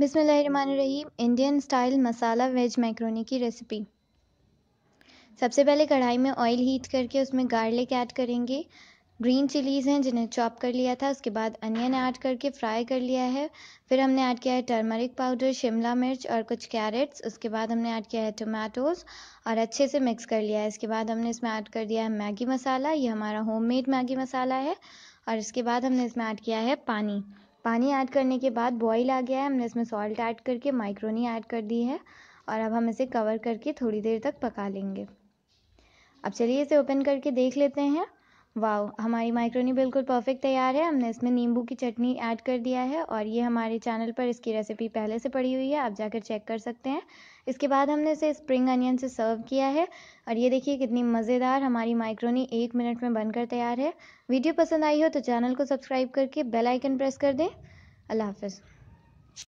बिसमीम Indian style masala veg macaroni की recipe सबसे पहले कढ़ाई में ऑयल हीट करके उसमें गार्लिक ऐड करेंगे। ग्रीन चिलीज़ हैं जिन्हें चॉप कर लिया था, उसके बाद अनियन ऐड करके फ्राई कर लिया है। फिर हमने ऐड किया है टर्मरिक पाउडर शिमला मिर्च और कुछ कैरेट्स उसके बाद हमने ऐड किया है टोमेटोज़ और अच्छे से मिक्स कर लिया है। इसके बाद हमने इसमें ऐड कर दिया है मैगी मसाला, ये हमारा होममेड मैगी मसाला है। और इसके बाद हमने इसमें ऐड किया है पानी। पानी ऐड करने के बाद बॉईल आ गया है। हमने इसमें सॉल्ट ऐड करके माइक्रोनी ऐड कर दी है और अब हम इसे कवर करके थोड़ी देर तक पका लेंगे। अब चलिए इसे ओपन करके देख लेते हैं। वाह हमारी माइक्रोनी बिल्कुल परफेक्ट तैयार है। हमने इसमें नींबू की चटनी ऐड कर दिया है और ये हमारे चैनल पर इसकी रेसिपी पहले से पड़ी हुई है, आप जाकर चेक कर सकते हैं। इसके बाद हमने इसे स्प्रिंग अनियन से सर्व किया है और ये देखिए कितनी मज़ेदार हमारी माइक्रोनी एक मिनट में बनकर तैयार है। वीडियो पसंद आई हो तो चैनल को सब्सक्राइब करके बेल आइकन प्रेस कर दें। अल्लाह हाफ़िज़।